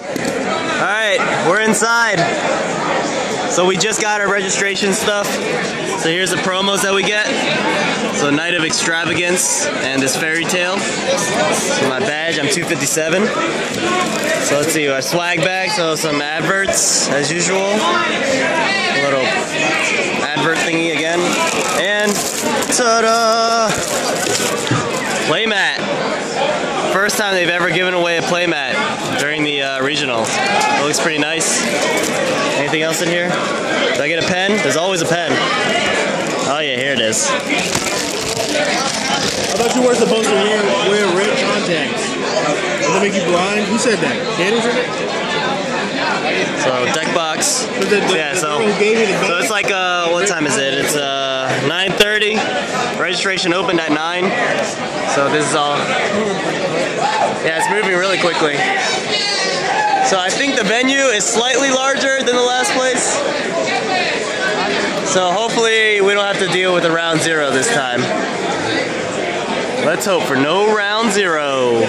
Alright, we're inside. So we just got our registration stuff. So here's the promos that we get. So Night of Extravagance and this fairy tale. So my badge, I'm 257. So let's see, our swag bag, so some adverts as usual. A little advert thingy again. And ta-da! Playmat. First time they've ever given away a playmat during the uh, regional. It looks pretty nice. Anything else in here? Do I get a pen? There's always a pen. Oh yeah, here it is. I thought you were supposed to wear, wear red contacts. Does that make you blind? Who said that? Danny said it? So deck box. It the, Yeah, the so girl who gave you the so it's like uh, what time is it? It's uh 9:30. Registration opened at 9. So this is all. Yeah, it's moving really quickly. So I think the venue is slightly larger than the last place. So hopefully we don't have to deal with a round zero this time. Let's hope for no round zero.